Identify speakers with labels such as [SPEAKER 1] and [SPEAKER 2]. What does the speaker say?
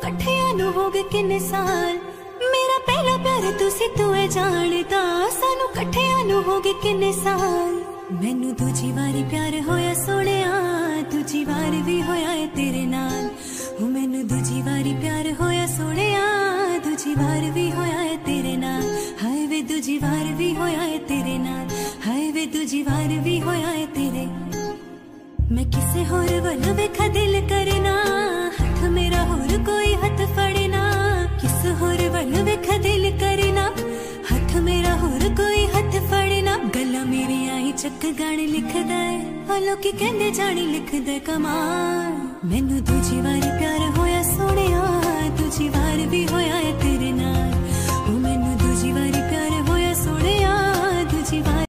[SPEAKER 1] ਇਕੱਠਿਆਂ ਨੂੰ ਹੋ ਗਏ ਕਿੰਨੇ ਸਾਲ ਮੇਰਾ ਪਹਿਲਾ ਪਿਆਰ ਤੁਸੀਂ ਤੂੰ ਇਹ ਜਾਣਦਾ ਸਾਨੂੰ ਇਕੱਠਿਆਂ ਨੂੰ ਹੋ ਗਏ ਕਿੰਨੇ ਸਾਲ ਮੈਨੂੰ ਦੂਜੀ ਵਾਰੀ ਪਿਆਰ ਹੋਇਆ ਸੋਹਣਿਆ ਦੂਜੀ ਵਾਰ ਵੀ ਹੋਇਆ ਏ ਤੇਰੇ ਨਾਲ ਹੋ ਮੈਨੂੰ ਦੂਜੀ ਵਾਰੀ ਪਿਆਰ ਹੋਇਆ ਸੋਹਣਿਆ ਦੂਜੀ ਵਾਰ ਵੀ ਹੋਇਆ ਏ ਤੇਰੇ ਨਾਲ ਹਾਏ ਵੇ ਦੂਜੀ ਵਾਰ ਵੀ ਹੋਇਆ ਏ ਤੇਰੇ ਨਾਲ ਹਾਏ ਵੇ ਦੂਜੀ ਵਾਰ ਵੀ ਹੋਇਆ ਏ ਤੇਰੇ ਮੈਂ ਕਿਸੇ ਹੋਰ ਵੱਲ ਵੇਖਾ ਦਿਲ रख दिल करना, हथ मेरा होर कोई हथ फड़ना। गला मेरी आई चक गाने लिखदा है ओ लोकी कहंदे जानी लिखदा कमाल। मैनू दूजी बारी प्यार हो